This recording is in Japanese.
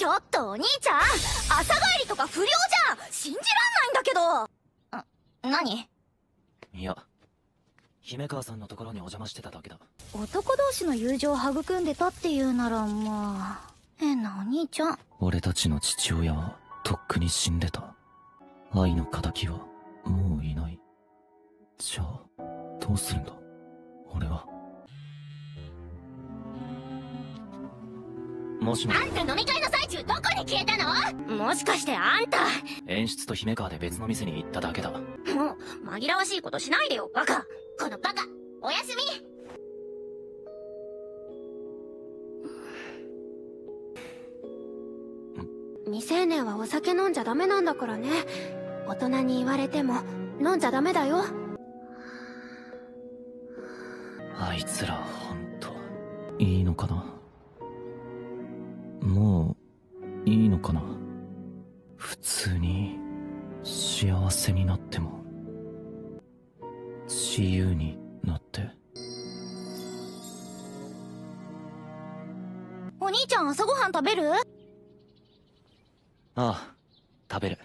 ちょっとお兄ちゃん朝帰りとか不良じゃん。信じらんないんだけど。何？いや姫川さんのところにお邪魔してただけだ。男同士の友情を育んでたっていうならまあ。変なお兄ちゃん？俺たちの父親はとっくに死んでた。愛の敵はもういない。じゃあどうするんだ？俺は。もしも。あんた飲み会の最中どこに消えたの？もしかしてあんた。演出と姫川で別の店に行っただけだ。もう紛らわしいことしないでよバカ。このバカおやすみ。未成年はお酒飲んじゃダメなんだからね。大人に言われても飲んじゃダメだよ。あいつらほんといいのかな？もういいのかな？普通に幸せになっても。自由になって。お兄ちゃん朝ごはん食べる？ああ食べる